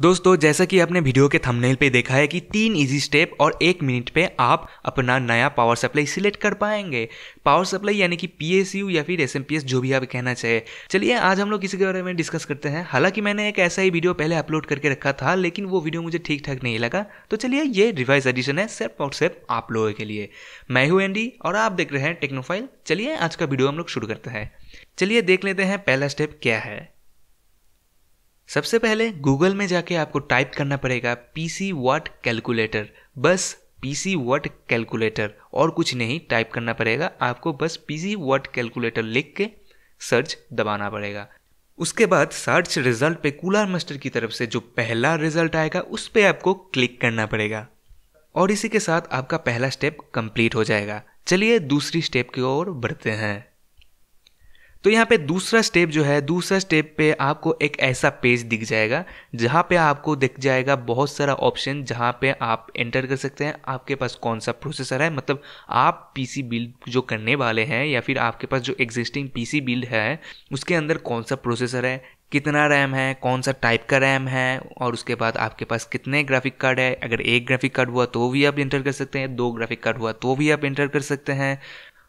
दोस्तों, जैसा कि आपने वीडियो के थंबनेल पे देखा है कि तीन इजी स्टेप और एक मिनट पे आप अपना नया पावर सप्लाई सिलेक्ट कर पाएँगे। पावर सप्लाई यानी कि पीएसयू या फिर एसएमपीएस जो भी आप कहना चाहे। चलिए, आज हम लोग इसी के बारे में डिस्कस करते हैं। हालाँकि मैंने एक ऐसा ही वीडियो पहले अपलोड करके रखा था, लेकिन वो वीडियो मुझे ठीक ठाक नहीं लगा। तो चलिए, ये रिवाइज एडिशन है सिर्फ़ और सिर्फ़ आप लोगों के लिए। मैं हूँ एंडी और आप देख रहे हैं टेक्नोफाइल चलिए, आज का वीडियो हम लोग शुरू करते हैं। चलिए, देख लेते हैं पहला स्टेप क्या है। सबसे पहले गूगल में जाके आपको टाइप करना पड़ेगा पीसी वाट कैलकुलेटर बस पीसी वॉट कैलकुलेटर और कुछ नहीं टाइप करना पड़ेगा। आपको बस पीसी वॉट कैलकुलेटर लिख के सर्च दबाना पड़ेगा। उसके बाद सर्च रिज़ल्ट पे कूलर मास्टर की तरफ़ से जो पहला रिज़ल्ट आएगा, उस पर आपको क्लिक करना पड़ेगा। और इसी के साथ आपका पहला स्टेप कंप्लीट हो जाएगा। चलिए दूसरी स्टेप की ओर बढ़ते हैं। तो यहाँ पे दूसरा स्टेप जो है, दूसरा स्टेप पे आपको एक ऐसा पेज दिख जाएगा, जहाँ पे आपको दिख जाएगा बहुत सारा ऑप्शन जहाँ पे आप एंटर कर सकते हैं। आपके पास कौन सा प्रोसेसर है? मतलब आप पीसी बिल्ड जो करने वाले हैं या फिर आपके पास जो एग्जिस्टिंग पीसी बिल्ड है, उसके अंदर कौन सा प्रोसेसर है, कितना रैम है, कौन सा टाइप का रैम है, और उसके बाद आपके पास कितने ग्राफिक कार्ड है। अगर एक ग्राफिक कार्ड हुआ तो भी आप इंटर कर सकते हैं, दो ग्राफिक कार्ड हुआ तो भी आप इंटर कर सकते हैं।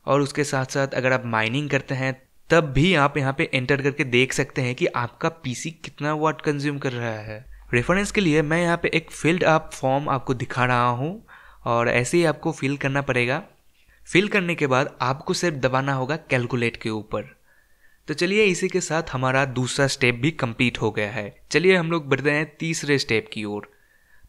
और उसके साथ साथ अगर आप माइनिंग करते हैं तब भी आप यहाँ पे एंटर करके देख सकते हैं कि आपका पीसी कितना वाट कंज्यूम कर रहा है। रेफरेंस के लिए मैं यहाँ पे एक फिल्ड अप फॉर्म आपको दिखा रहा हूँ और ऐसे ही आपको फिल करना पड़ेगा। फिल करने के बाद आपको सिर्फ़ दबाना होगा कैलकुलेट के ऊपर। तो चलिए इसी के साथ हमारा दूसरा स्टेप भी कंप्लीट हो गया है। चलिए हम लोग बढ़ते हैं तीसरे स्टेप की ओर।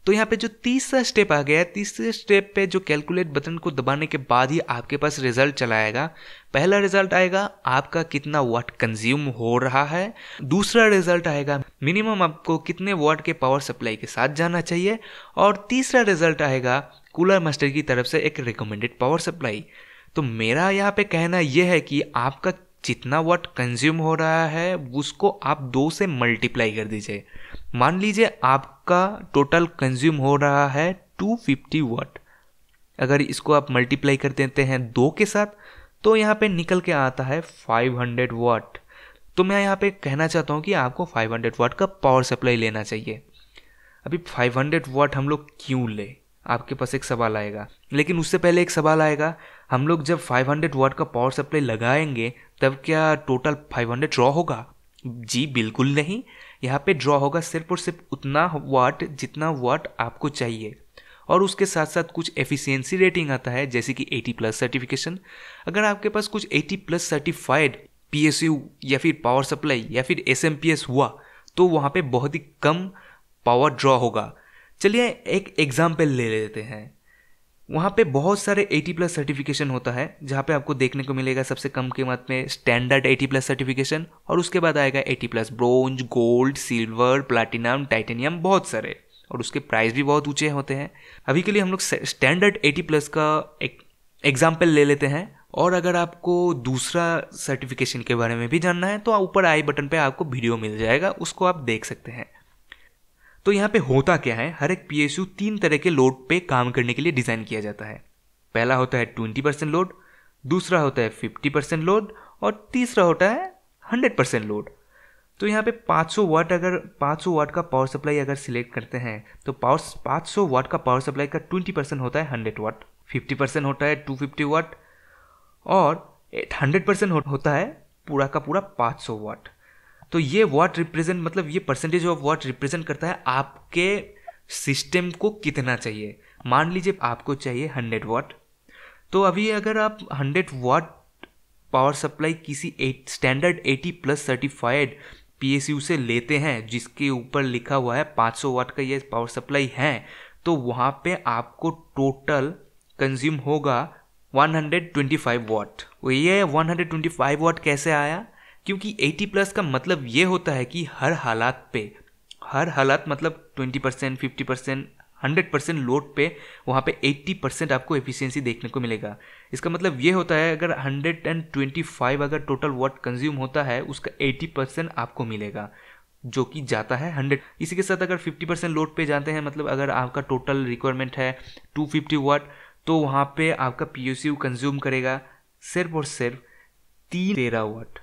तो यहाँ पे जो तीसरा स्टेप आ गया है, तीसरे स्टेप पे जो कैलकुलेट बटन को दबाने के बाद ही आपके पास रिज़ल्ट चला आएगा पहला रिज़ल्ट आएगा, आपका कितना वाट कंज्यूम हो रहा है। दूसरा रिज़ल्ट आएगा मिनिमम आपको कितने वाट के पावर सप्लाई के साथ जाना चाहिए। और तीसरा रिज़ल्ट आएगा कूलर मास्टर की तरफ़ से एक रिकमेंडेड पावर सप्लाई तो मेरा यहाँ पे कहना यह है कि आपका जितना वाट कंज्यूम हो रहा है, उसको आप दो से मल्टीप्लाई कर दीजिए। मान लीजिए आपका टोटल कंज्यूम हो रहा है 250 वाट अगर इसको आप मल्टीप्लाई कर देते हैं दो के साथ तो यहाँ पे निकल के आता है 500 वाट तो मैं यहाँ पे कहना चाहता हूँ कि आपको 500 वाट का पावर सप्लाई लेना चाहिए। अभी 500 वाट हम लोग क्यों ले? आपके पास एक सवाल आएगा। लेकिन उससे पहले एक सवाल आएगा, हम लोग जब 500 वाट का पावर सप्लाई लगाएँगे, तब क्या टोटल 500 ड्रॉ होगा? जी, बिल्कुल नहीं। यहाँ पे ड्रॉ होगा सिर्फ़ और सिर्फ़ उतना वाट जितना वाट आपको चाहिए। और उसके साथ साथ कुछ एफिशिएंसी रेटिंग आता है, जैसे कि 80 प्लस सर्टिफिकेशन अगर आपके पास कुछ 80 प्लस सर्टिफाइड पीएसयू या फिर पावर सप्लाई या फिर एसएमपीएस हुआ तो वहाँ पे बहुत ही कम पावर ड्रॉ होगा। चलिए एक एग्ज़ाम्पल ले लेते हैं। वहाँ पे बहुत सारे 80 प्लस सर्टिफिकेशन होता है, जहाँ पे आपको देखने को मिलेगा सबसे कम कीमत में स्टैंडर्ड 80 प्लस सर्टिफिकेशन और उसके बाद आएगा 80 plus bronze gold silver platinum titanium बहुत सारे। और उसके प्राइस भी बहुत ऊँचे होते हैं। अभी के लिए हम लोग स्टैंडर्ड 80 प्लस का एक एग्ज़ाम्पल ले लेते हैं। और अगर आपको दूसरा सर्टिफिकेशन के बारे में भी जानना है तो ऊपर आई बटन पे आपको वीडियो मिल जाएगा, उसको आप देख सकते हैं। तो यहाँ पे होता क्या है? हर एक पीएसयू तीन तरह के लोड पे काम करने के लिए डिज़ाइन किया जाता है। पहला होता है ट्वेंटी परसेंट लोड दूसरा होता है फिफ्टी परसेंट लोड और तीसरा होता है हंड्रेड परसेंट लोड तो यहाँ पे 500 वाट अगर 500 वाट का पावर सप्लाई अगर सिलेक्ट करते हैं तो पावर 500 वाट का पावर सप्लाई का 20 परसेंट होता है 100 वाट 50 परसेंट होता है 250 वाट और 100 परसेंट होता है पूरा का पूरा 500 वाट तो ये वाट रिप्रेजेंट मतलब ये परसेंटेज ऑफ़ वाट रिप्रेजेंट करता है आपके सिस्टम को कितना चाहिए। मान लीजिए आपको चाहिए हंड्रेड वाट तो अभी अगर आप हंड्रेड वाट पावर सप्लाई किसी standard eighty plus certified PSU से लेते हैं, जिसके ऊपर लिखा हुआ है 500 वाट का ये पावर सप्लाई है तो वहाँ पे आपको टोटल कंज्यूम होगा 125 वाट ये 125 वाट कैसे आया? क्योंकि 80 प्लस का मतलब ये होता है कि हर हालात पे, हर हालात मतलब 20 percent, fifty percent, hundred percent load पे वहाँ पे 80 परसेंट आपको एफिशिएंसी देखने को मिलेगा। इसका मतलब ये होता है अगर 125 अगर टोटल वाट कंज्यूम होता है, उसका 80 परसेंट आपको मिलेगा, जो कि जाता है 100 इसी के साथ अगर 50 परसेंट लोड पे जाते हैं मतलब अगर आपका टोटल रिक्वायरमेंट है 250 फिफ्टी वाट तो वहाँ पे आपका पी कंज्यूम करेगा सिर्फ़ और सिर्फ़ तीन तेरह वाट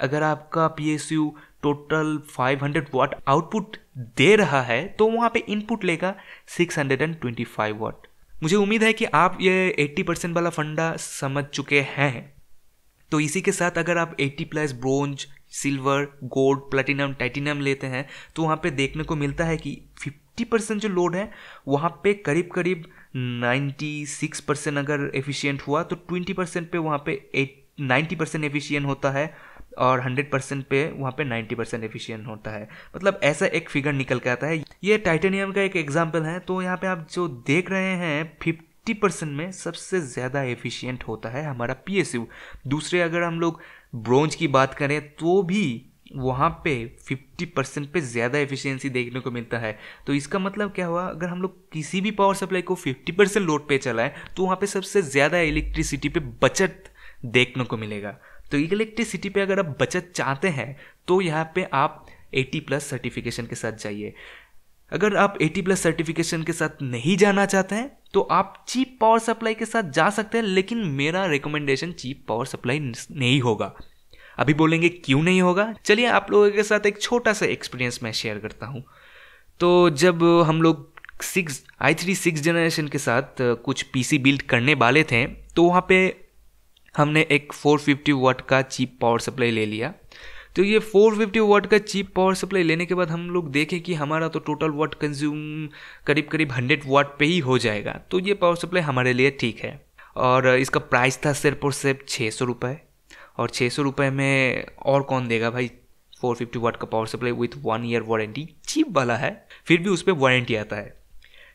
अगर आपका पीएसयू टोटल 500 वाट आउटपुट दे रहा है तो वहाँ पे इनपुट लेगा 625 वाट मुझे उम्मीद है कि आप ये 80 परसेंट वाला फंडा समझ चुके हैं। तो इसी के साथ अगर आप 80 plus bronze silver gold platinum titanium लेते हैं तो वहाँ पे देखने को मिलता है कि 50 परसेंट जो लोड है, वहाँ पे करीब करीब 96 परसेंट अगर एफिशिएंट हुआ तो 20 परसेंट पे वहाँ पे 90 परसेंट एफिशिएंट होता है। और 100 परसेंट पे वहाँ पे 90 परसेंट एफिशियंट होता है। मतलब ऐसा एक फिगर निकल के आता है। ये टाइटेनियम का एक एग्ज़ाम्पल है तो यहाँ पे आप जो देख रहे हैं, फिफ्टी परसेंट में सबसे ज़्यादा एफिशियंट होता है हमारा पीएसयू दूसरे अगर हम लोग ब्रोंज की बात करें तो भी वहाँ पे 50 परसेंट पे ज़्यादा एफिशिएंसी देखने को मिलता है। तो इसका मतलब क्या हुआ, अगर हम लोग किसी भी पावर सप्लाई को 50 परसेंट लोड पे चलाएँ तो वहाँ पे सबसे ज़्यादा इलेक्ट्रिसिटी पे बचत देखने को मिलेगा। तो इलेक्ट्रिसिटी पे अगर आप बचत चाहते हैं तो यहाँ पे आप 80 प्लस सर्टिफिकेशन के साथ जाइए। अगर आप 80 प्लस सर्टिफिकेशन के साथ नहीं जाना चाहते हैं तो आप चीप पावर सप्लाई के साथ जा सकते हैं, लेकिन मेरा रिकमेंडेशन चीप पावर सप्लाई नहीं होगा। अभी बोलेंगे क्यों नहीं होगा? चलिए आप लोगों के साथ एक छोटा सा एक्सपीरियंस मैं शेयर करता हूँ। तो जब हम लोग six I three six generation के साथ कुछ पीसी बिल्ड करने वाले थे तो वहाँ पे हमने एक 450 वाट का चीप पावर सप्लाई ले लिया। तो ये 450 वाट का चीप पावर सप्लाई लेने के बाद हम लोग देखें कि हमारा तो टोटल वाट कंज्यूम करीब करीब 100 वाट पे ही हो जाएगा। तो ये पावर सप्लाई हमारे लिए ठीक है। और इसका प्राइस था सिर्फ़ और सिर्फ़ छः सौ रुपये और छः सौ रुपये में और कौन देगा भाई? 450 वाट का power supply with one year warranty cheap वाला है। फिर भी उस पर वारंटी आता है।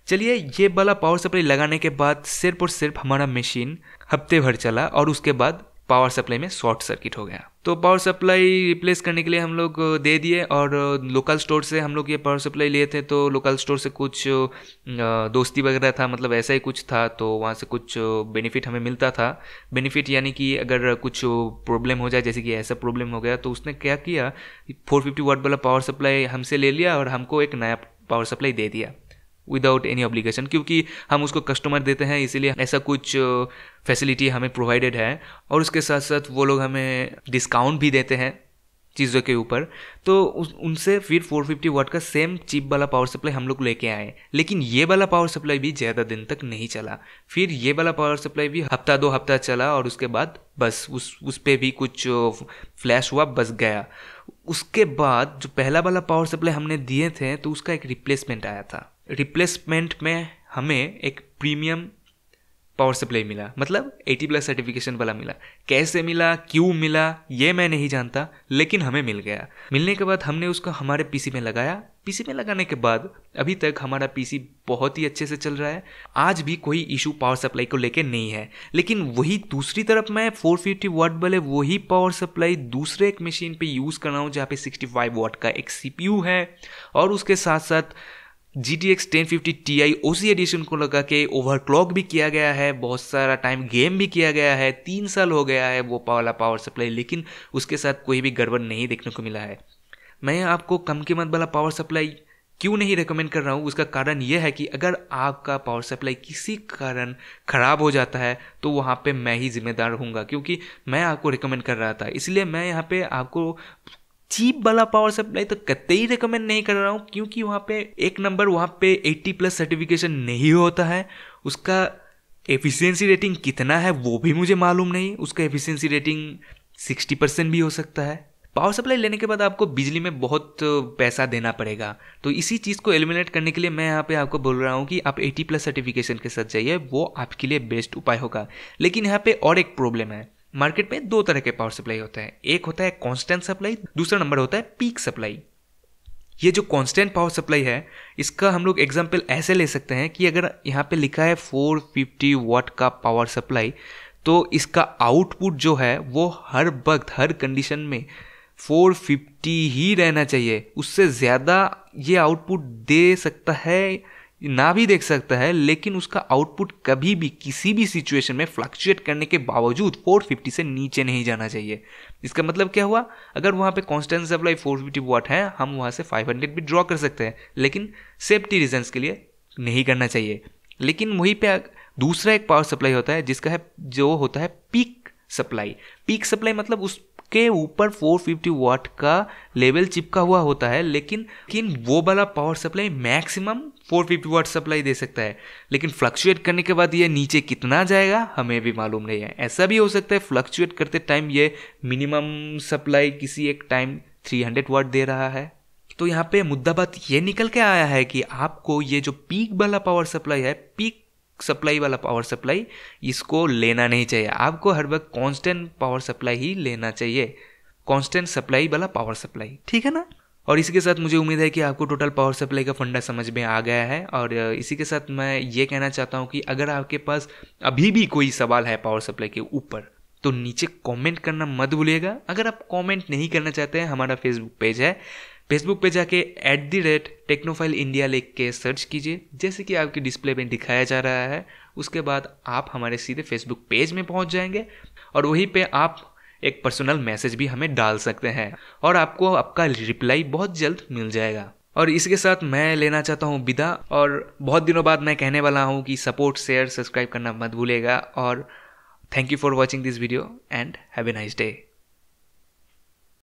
चलिए, ये वाला पावर सप्लाई लगाने के बाद सिर्फ़ और सिर्फ़ हमारा मशीन हफ़्ते भर चला और उसके बाद पावर सप्लाई में शॉर्ट सर्किट हो गया। तो पावर सप्लाई रिप्लेस करने के लिए हम लोग दे दिए और लोकल स्टोर से हम लोग ये पावर सप्लाई लिए थे तो लोकल स्टोर से कुछ दोस्ती वगैरह था मतलब ऐसा ही कुछ था तो वहाँ से कुछ बेनिफिट हमें मिलता था। बेनिफिट यानी कि अगर कुछ प्रॉब्लम हो जाए, जैसे कि ऐसा प्रॉब्लम हो गया तो उसने क्या किया 450 वाट वाला पावर सप्लाई हमसे ले लिया और हमको एक नया पावर सप्लाई दे दिया। विदाउट एनी ऑब्लिगेशन क्योंकि हम उसको कस्टमर देते हैं, इसीलिए ऐसा कुछ फैसिलिटी हमें प्रोवाइडेड है। और उसके साथ साथ वो लोग हमें डिस्काउंट भी देते हैं चीज़ों के ऊपर। तो उनसे फिर 450 फिफ्टी वाट का सेम चिप वाला पावर सप्लाई हम लोग लेके आए। लेकिन ये वाला पावर सप्लाई भी ज़्यादा दिन तक नहीं चला। फिर ये वाला पावर सप्लाई भी हफ़्ता दो हफ़्ता चला और उसके बाद बस उस उस पर भी कुछ फ्लैश हुआ, बस गया। उसके बाद जो पहला वाला पावर सप्लाई हमने दिए थे तो उसका एक रिप्लेसमेंट आया था। रिप्लेसमेंट में हमें एक प्रीमियम पावर सप्लाई मिला। मतलब 80 प्लस सर्टिफिकेशन वाला मिला। कैसे मिला, क्यों मिला, ये मैं नहीं जानता, लेकिन हमें मिल गया। मिलने के बाद हमने उसको हमारे पीसी में लगाया। पीसी में लगाने के बाद अभी तक हमारा पीसी बहुत ही अच्छे से चल रहा है। आज भी कोई इशू पावर सप्लाई को लेके नहीं है। लेकिन वही दूसरी तरफ़ मैं 450 वाट वाले वही पावर सप्लाई दूसरे एक मशीन पे यूज़ कर रहा हूँ, जहाँ पे 65 वाट का एक सीपीयू है। और उसके साथ साथ G T X ten fifty T I O C edition को लगा के ओवरक्लॉक भी किया गया है, बहुत सारा टाइम गेम भी किया गया है, तीन साल हो गया है वो वाला पावर सप्लाई लेकिन उसके साथ कोई भी गड़बड़ नहीं देखने को मिला है। मैं आपको कम कीमत वाला पावर सप्लाई क्यों नहीं रिकमेंड कर रहा हूँ? उसका कारण यह है कि अगर आपका पावर सप्लाई किसी कारण ख़राब हो जाता है तो वहाँ पे मैं ही जिम्मेदार हूँगा क्योंकि मैं आपको रिकमेंड कर रहा था। इसलिए मैं यहाँ पे आपको चीप वाला पावर सप्लाई तो कतई रिकमेंड नहीं कर रहा हूँ, क्योंकि वहाँ पे एक नंबर वहाँ पे 80 प्लस सर्टिफिकेशन नहीं होता है। उसका एफिशिएंसी रेटिंग कितना है वो भी मुझे मालूम नहीं। उसका एफिशिएंसी रेटिंग 60 परसेंट भी हो सकता है। पावर सप्लाई लेने के बाद आपको बिजली में बहुत पैसा देना पड़ेगा। तो इसी चीज़ को एलिमिनेट करने के लिए मैं यहाँ पे आपको बोल रहा हूँ कि आप 80 प्लस सर्टिफिकेशन के साथ जाइए, वो आपके लिए बेस्ट उपाय होगा। लेकिन यहाँ पे और एक प्रॉब्लम है। मार्केट में दो तरह के पावर सप्लाई होते हैं। एक होता है कांस्टेंट सप्लाई दूसरा नंबर होता है पीक सप्लाई ये जो कांस्टेंट पावर सप्लाई है, इसका हम लोग एग्ज़ाम्पल ऐसे ले सकते हैं कि अगर यहाँ पे लिखा है 450 वाट का पावर सप्लाई तो इसका आउटपुट जो है, वो हर वक्त, हर कंडीशन में 450 ही रहना चाहिए। उससे ज़्यादा ये आउटपुट दे सकता है ना भी देख सकता है, लेकिन उसका आउटपुट कभी भी, किसी भी सिचुएशन में फ्लक्चुएट करने के बावजूद 450 से नीचे नहीं जाना चाहिए। इसका मतलब क्या हुआ? अगर वहाँ पे कांस्टेंट सप्लाई 450 वाट है, हम वहाँ से 500 भी ड्रॉ कर सकते हैं, लेकिन सेफ्टी रीजंस के लिए नहीं करना चाहिए। लेकिन वहीं पे दूसरा एक पावर सप्लाई होता है, जिसका है, जो होता है पीक सप्लाई पीक सप्लाई मतलब उस के ऊपर 450 वाट का लेवल चिपका हुआ होता है, लेकिन लेकिन वो वाला power supply maximum 450 watt supply दे सकता है। लेकिन फ्लक्चुएट करने के बाद ये नीचे कितना जाएगा, हमें भी मालूम नहीं है। ऐसा भी हो सकता है फ्लक्चुएट करते टाइम ये मिनिमम सप्लाई किसी एक टाइम 300 वाट दे रहा है। तो यहाँ पे मुद्दा बात ये निकल के आया है कि आपको ये जो पीक वाला पावर सप्लाई है पीक सप्लाई वाला पावर सप्लाई इसको लेना नहीं चाहिए। आपको हर वक्त कांस्टेंट पावर सप्लाई ही लेना चाहिए। कांस्टेंट सप्लाई वाला पावर सप्लाई ठीक है ना? और इसी के साथ मुझे उम्मीद है कि आपको टोटल पावर सप्लाई का फंडा समझ में आ गया है। और इसी के साथ मैं ये कहना चाहता हूँ कि अगर आपके पास अभी भी कोई सवाल है पावर सप्लाई के ऊपर तो नीचे कमेंट करना मत भूलिएगा। अगर आप कमेंट नहीं करना चाहते हैं, हमारा फेसबुक पेज है। फेसबुक पे जाके at the rate Technophile India लिख के सर्च कीजिए। जैसे कि आपके डिस्प्ले में दिखाया जा रहा है, उसके बाद आप हमारे सीधे फेसबुक पेज में पहुँच जाएँगे। और वहीं पे आप एक पर्सनल मैसेज भी हमें डाल सकते हैं और आपको आपका रिप्लाई बहुत जल्द मिल जाएगा। और इसके साथ मैं लेना चाहता हूँ विदा और बहुत दिनों बाद मैं कहने वाला हूँ कि सपोर्ट शेयर सब्सक्राइब करना मत भूलेगा और thank you for watching this video and have a nice day